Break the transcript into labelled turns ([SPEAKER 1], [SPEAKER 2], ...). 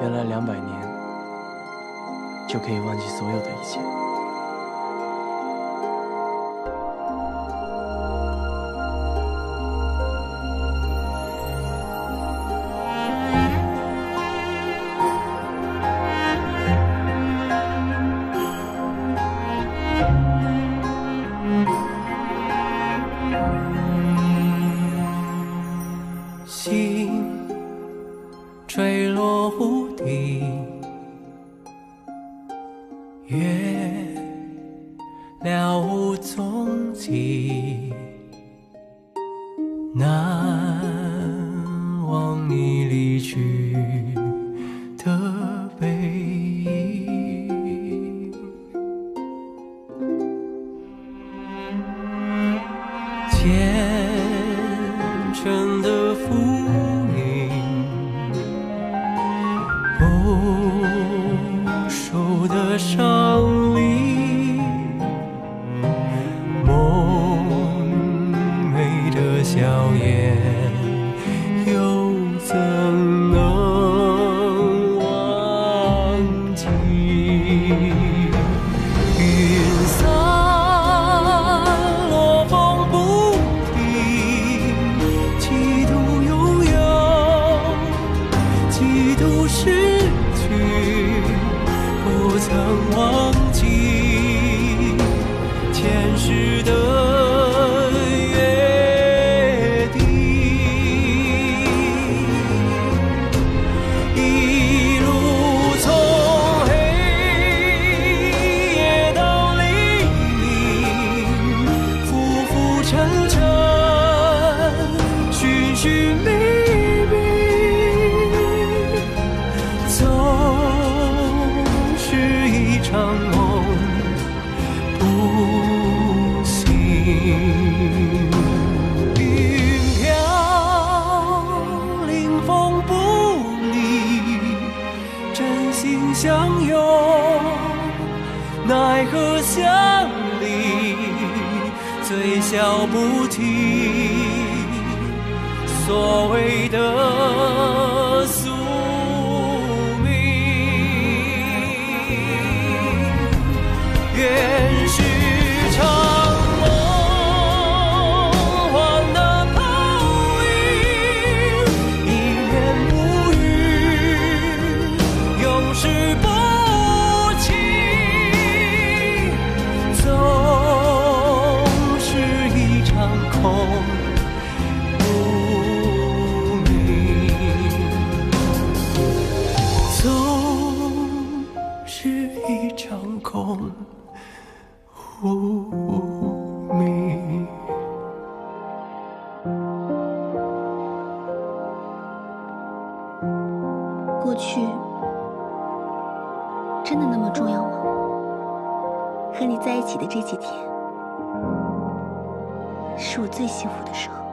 [SPEAKER 1] 原来两百年就可以忘记所有的一切。坠落湖底，月了无踪迹。硝烟又怎能忘记？云散，落风不停，几度拥有，几度失去，不曾忘记。去离别，总是一场梦，不醒。云飘，凌风不离，真心相拥，奈何相离，醉笑不提。所谓的俗无名
[SPEAKER 2] 过去真的那么重要吗？和你在一起的这几天是我最幸福的时候。